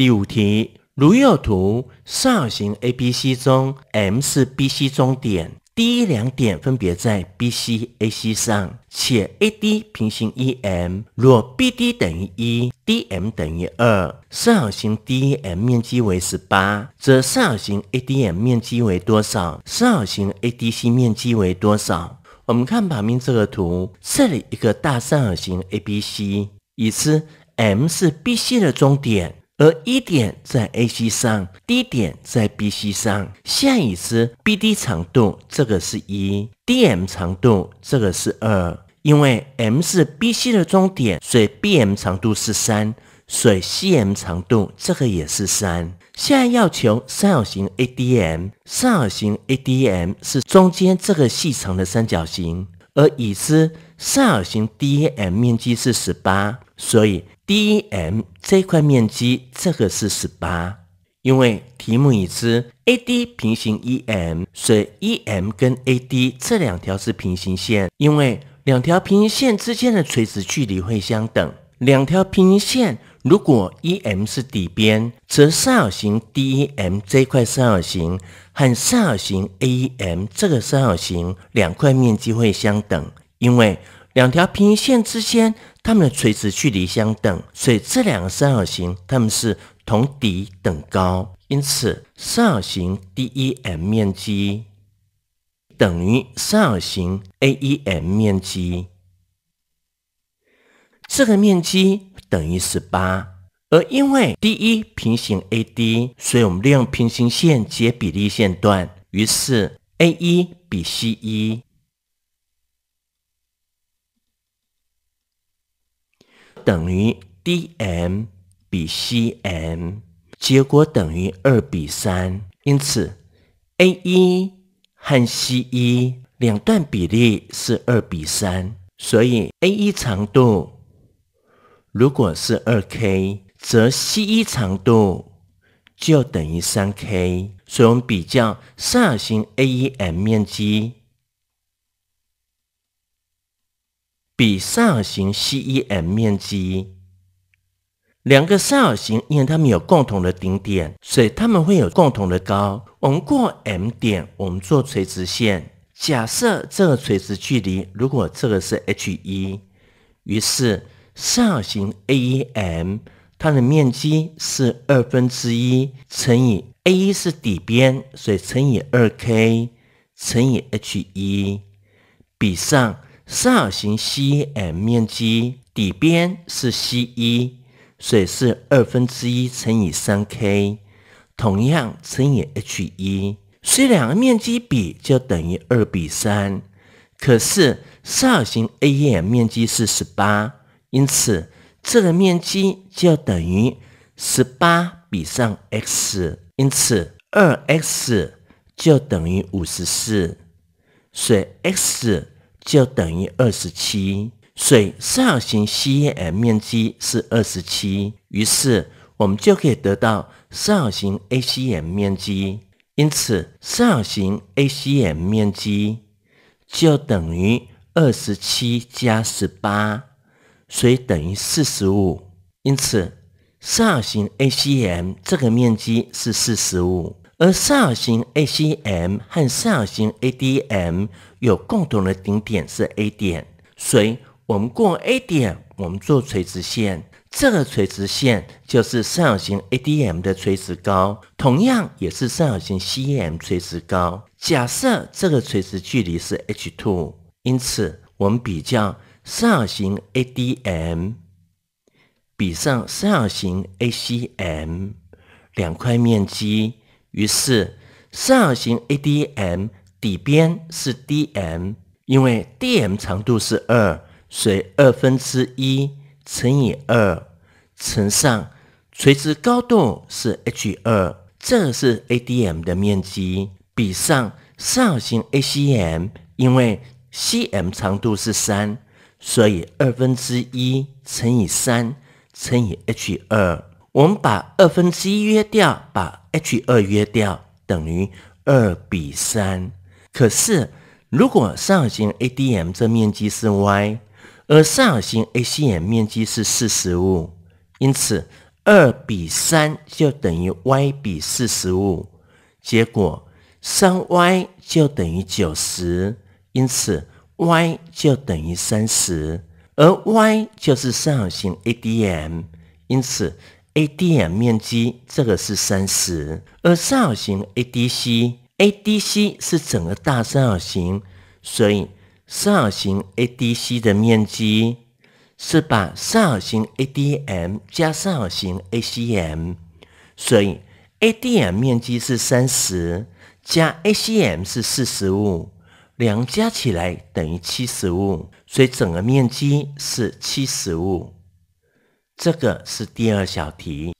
第五题，如右图三角形 ABC 中，M 是 BC 中点。第一两点分别在 BC、AC 上，且 AD 平行 EM。若 BD 等于一，DM 等于二，三角形 DEM 面积为十八，则三角形 ADM 面积为多少？三角形 ADC 面积为多少？我们看旁边这个图，这里一个大三角形 ABC，已知 M 是 BC 的中点。而一点在 AC 上，D 点在 BC 上。现已知 BD 长度，这个是一；DM 长度，这个是二。因为 M 是 BC 的中点，所以 BM 长度是三，所以 CM 长度这个也是三。现在要求三角形 ADM，三角形 ADM 是中间这个细长的三角形，而已知三角形 DEM 面积是十八，所以。DEM 这块面积，这个是十八，因为题目已知 AD 平行 EM，所以 EM 跟 AD 这两条是平行线，因为两条平行线之间的垂直距离会相等。两条平行线如果 EM 是底边，则三角形 DEM 这块三角形和三角形 AEM 这个三角形两块面积会相等，因为两条平行线之间。它们的垂直距离相等，所以这两个三角形它们是同底等高，因此三角形 DEM 面积等于三角形 AEM 面积，这个面积等于十八。而因为 DE 平行 AD，所以我们利用平行线截比例线段，于是 AE 比 CE。等于 DM 比 CM，结果等于二比三，因此 AE 和 CE 两段比例是二比三，所以 AE 长度如果是二 k，则 CE 长度就等于三 k，所以我们比较三角形 AEM 面积。比三角形 CEM 面积，两个三角形因为它们有共同的顶点，所以它们会有共同的高。我们过 M 点，我们做垂直线。假设这个垂直距离，如果这个是 H1，于是三角形 AEM 它的面积是二分之一乘以 A1 是底边，所以乘以二 k 乘以 H1 比上。三角形 CM 面积底边是 C 一，所以是二分之一乘以三 k，同样乘以 H 一，所以两个面积比就等于二比三。可是三角形 AEM 面积是十八，因此这个面积就等于十八比上 x，因此二 x 就等于五十四，所以 x。就等于二十七，所以三角形 CM 面积是二十七，于是我们就可以得到三角形 ACM 面积。因此，三角形 ACM 面积就等于二十七加十八，所以等于四十五。因此，三角形 ACM 这个面积是四十五。而三角形 ACM 和三角形 ADM 有共同的顶点是 A 点，所以我们过 A 点，我们做垂直线，这个垂直线就是三角形 ADM 的垂直高，同样也是三角形 CM 垂直高。假设这个垂直距离是 h2，因此我们比较三角形 ADM 比上三角形 ACM 两块面积。于是，三角形 ADM 底边是 DM，因为 DM 长度是二，所以二分之一乘以二乘上垂直高度是 h 二，这是 ADM 的面积。比上三角形 ACM，因为 CM 长度是三，所以二分之一乘以三乘以 h 二。我们把二分之一约掉，把 h 二约掉，等于二比三。可是，如果三角形 ADM 这面积是 y，而三角形 ACM 面积是四十五，因此二比三就等于 y 比四十五，结果三 y 就等于九十，因此 y 就等于三十，而 y 就是三角形 ADM，因此 ADM 面积这个是三十，而三角形 ADC，ADC 是整个大三角形，所以三角形 ADC 的面积。是把三角形 ADM 加三角形 ACM，所以 ADM 面积是三十，加 ACM 是四十五，两加起来等于七十五，所以整个面积是七十五。这个是第二小题。